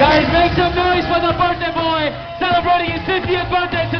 Guys, make some noise for the birthday boy celebrating his 50th birthday today.